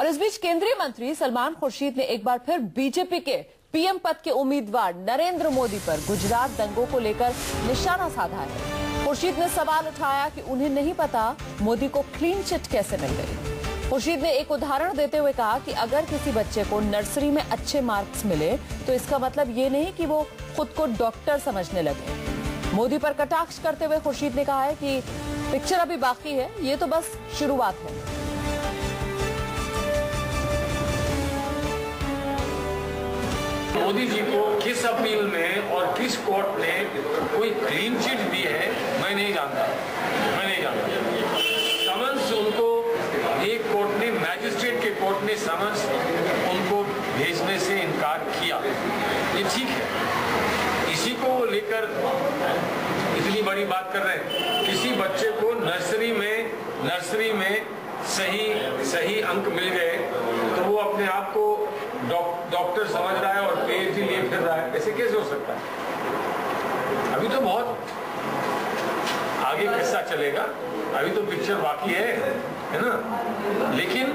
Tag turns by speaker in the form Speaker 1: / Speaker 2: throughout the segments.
Speaker 1: और इस बीच केंद्रीय मंत्री सलमान खुर्शीद ने एक बार फिर बीजेपी के पीएम पद के उम्मीदवार नरेंद्र मोदी पर गुजरात दंगों को लेकर निशाना साधा है। खुर्शीद ने सवाल उठाया कि उन्हें नहीं पता मोदी को क्लीन चिट कैसे मिल गई। खुर्शीद ने एक उदाहरण देते हुए कहा कि अगर किसी बच्चे को नर्सरी में अच्छे मार्क्स मिले तो इसका मतलब ये नहीं कि वो खुद को डॉक्टर समझने लगे। मोदी पर कटाक्ष करते हुए खुर्शीद ने कहा है कि पिक्चर अभी बाकी है, ये तो बस शुरुआत है।
Speaker 2: मोदी जी को किस अपील में और किस कोर्ट ने कोई क्लीन चिट दी है, मैं नहीं जानता। मैं नहीं जानता। समन्स उनको एक कोर्ट ने मैजिस्ट्रेट के कोर्ट ने समन्स उनको भेजने से इनकार किया। ये ठीक है। इसी को लेकर इतनी बड़ी बात कर रहे हैं। किसी बच्चे को नर्सरी में नर्सरी में सही सही अंक मिल गए तो वो अपने आप को डॉक्टर समझ रहा है और पीएचडी लिए फिर रहा है? ऐसे कैसे हो सकता है? अभी तो बहुत आगे किस्सा चलेगा? अभी तो पिक्चर बाकी है है ना? लेकिन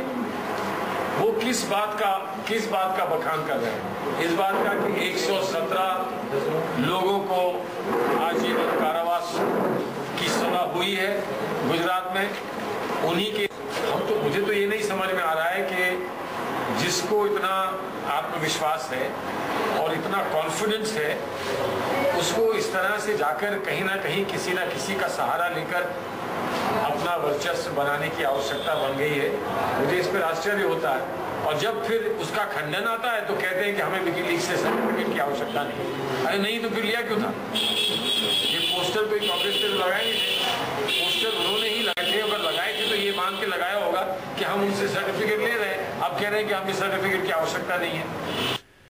Speaker 2: वो किस बात का, किस बात का बखान कर रहे हैं? इस बात का कि 117 लोगों को आजीवन कारावास की सजा हुई है गुजरात में। उन्हीं के, हम तो मुझे तो ये नहीं समझ में आ रहा है कि जिसको इतना आत्मविश्वास है और इतना कॉन्फिडेंस है, उसको इस तरह से जाकर कहीं ना कहीं किसी ना किसी का सहारा लेकर अपना वर्चस्व बनाने की आवश्यकता बन गई है। मुझे इस पर आश्चर्य होता है। और जब फिर उसका खंडन आता है तो कहते हैं कि हमें विकीलीग से सर्टिफिकेट की आवश्यकता नहीं अरे नहीं तो फिर लिया क्यों था? ये पोस्टर पे कांग्रेस ने लगाए थे। पोस्टर उन्होंने ही लगाए थे, अगर लगाए थे तो ये मान के लगाया होगा कि हम उनसे सर्टिफिकेट ले रहे हैं। अब कह रहे हैं कि हमें सर्टिफिकेट की आवश्यकता नहीं है।